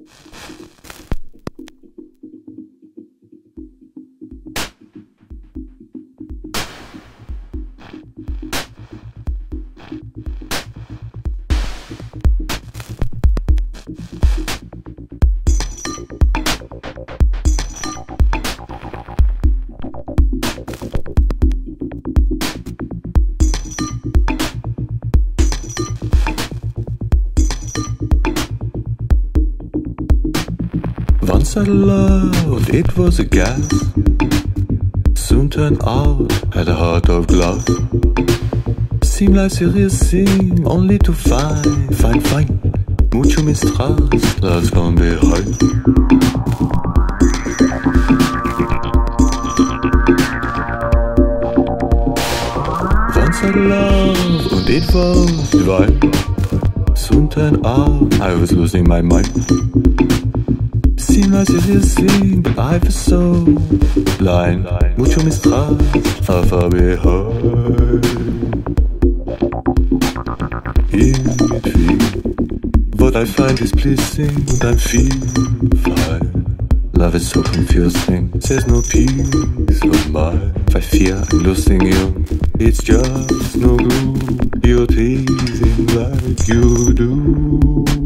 えっ? I loved, it was a gas. Soon turned out, had a heart of glass. Seemed like serious thing, only to find, find, find. Mucho mistrust, that's gone behind. Once I loved, and it was divine. Soon turned out, I was losing my mind seem like serious thing, but I feel so blind. Mucho mistrust, far, far behind. In between, what I find is pleasing, and I'm feeling fine. Love is so confusing, there's no peace of mind. I fear I'm losing you, it's just no good. You're teasing like you do.